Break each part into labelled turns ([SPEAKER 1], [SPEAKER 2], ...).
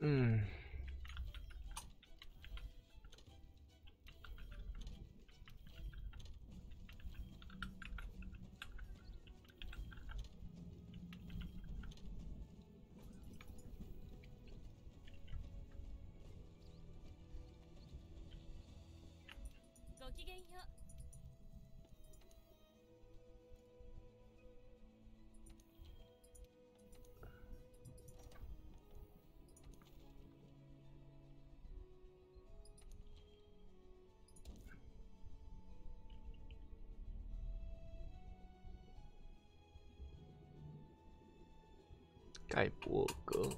[SPEAKER 1] うん。ごきげんよう。盖博格，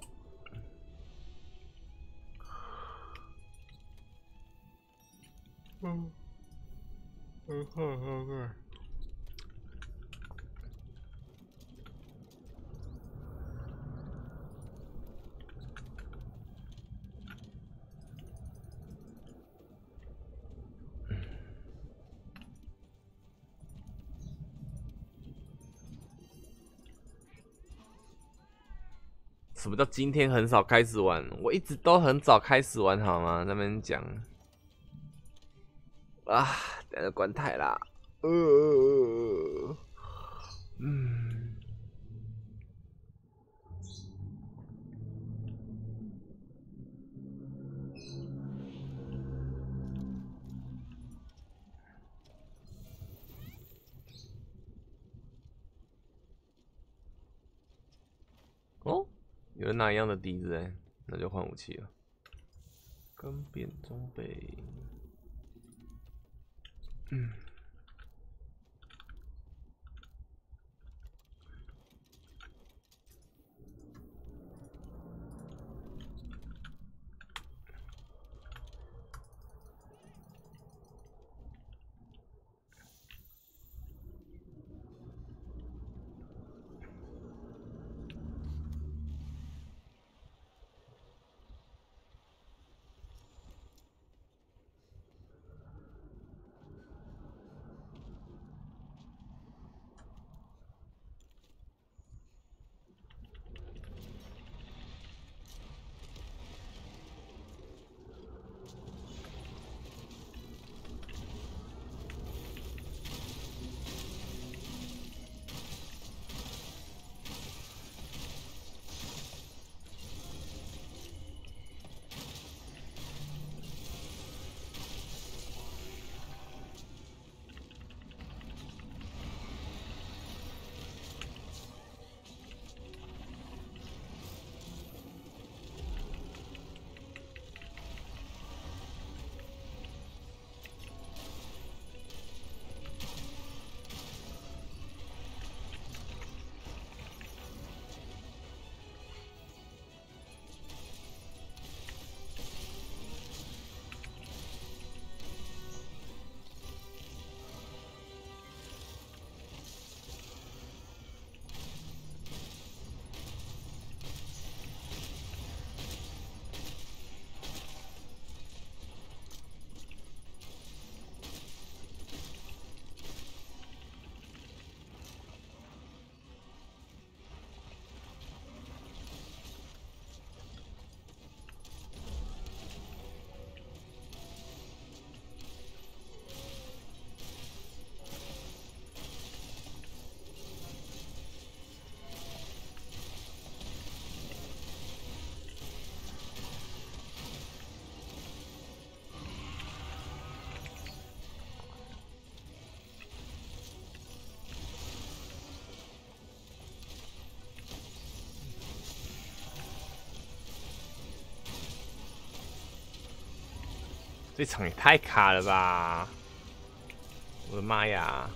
[SPEAKER 1] 嗯，嗯，哼哼哼。什么叫今天很少开始玩？我一直都很早开始玩，好吗？那边讲啊，等下关台啦。呃，嗯。有哪一样的笛子哎？那就换武器了。更变装备。嗯。这场也太卡了吧！我的妈呀！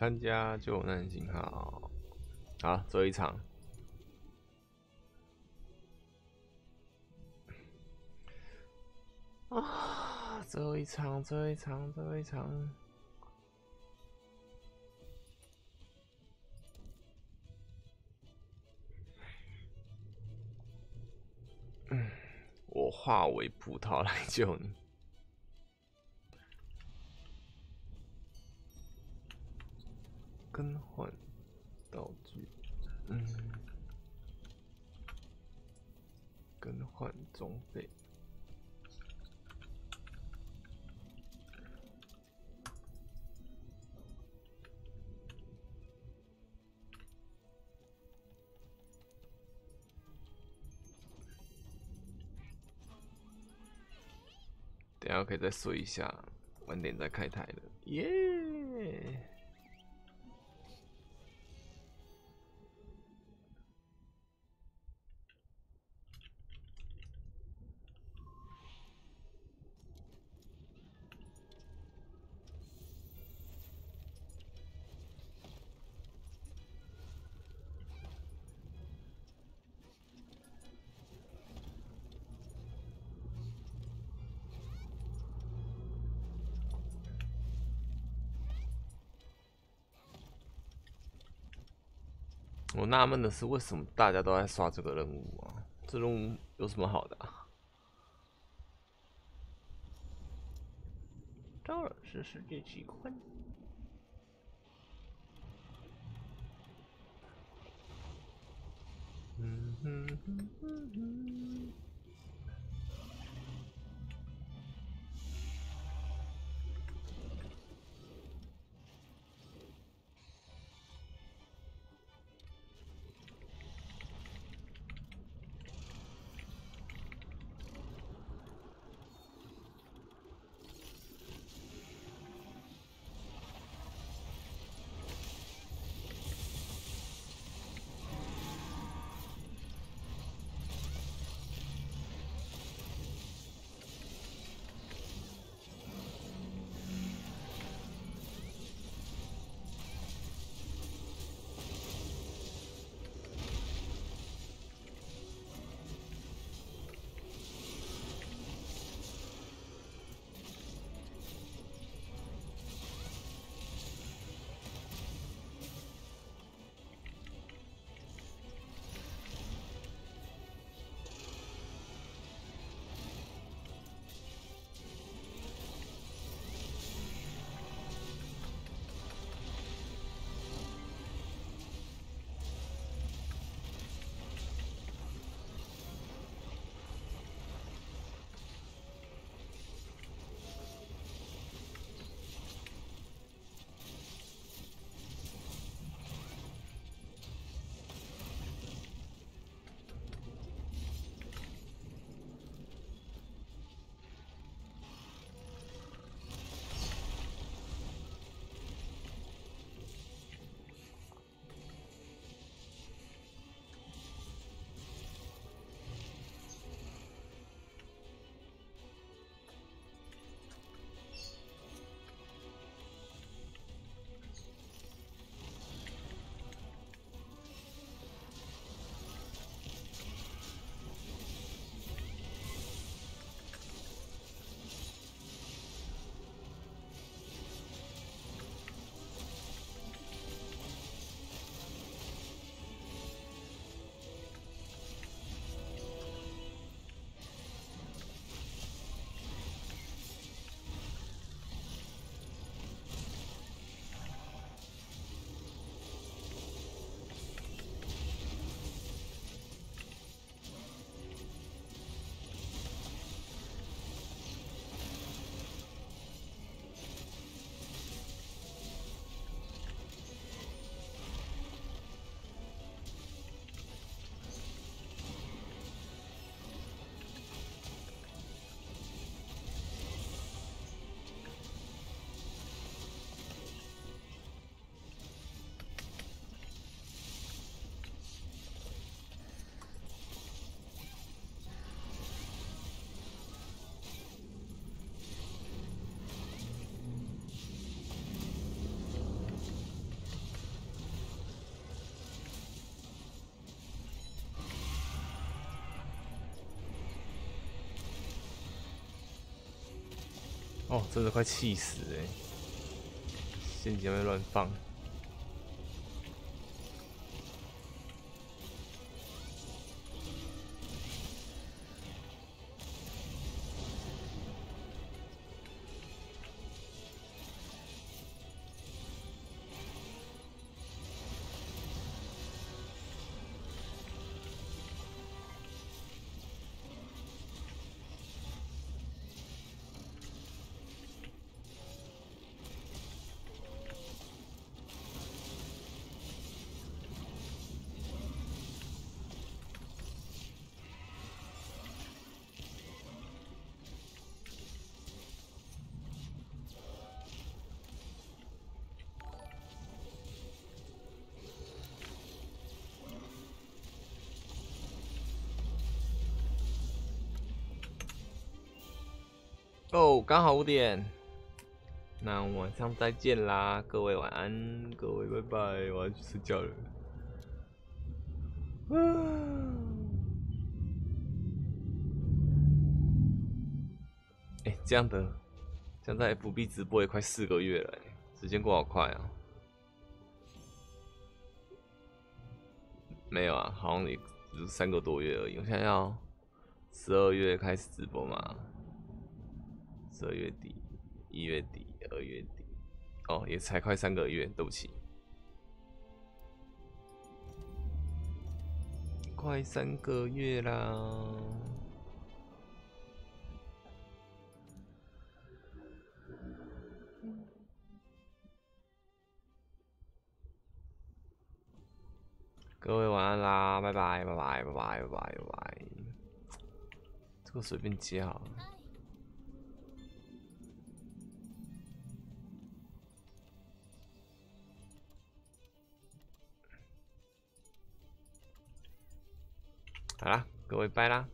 [SPEAKER 1] 参加救难信号，好，最后一场。啊，最后一场，最后一场，最后一场。嗯，我化为葡萄来救你。更换道具，嗯，更换装备。等下可以再睡一下，晚点再开台了，耶！我纳闷的是，为什么大家都在刷这个任务啊？这任务有什么好的？当然是世界奇观。嗯哼哼哼哼。哦，真的快气死哎！陷阱会乱放。哦，刚好五点，那晚上再见啦，各位晚安，各位拜拜，我要去睡觉了。哎，这样的，现在 FB 直播也快四个月了，时间过好快啊！没有啊，好像也只是三个多月而已。我现在要十二月开始直播嘛。十二月底、一月底、二月底，哦，也才快三个月，对不起，快三个月啦！各位晚安啦，拜拜拜拜拜拜拜拜拜，这个随便接好。好啦，各位拜啦。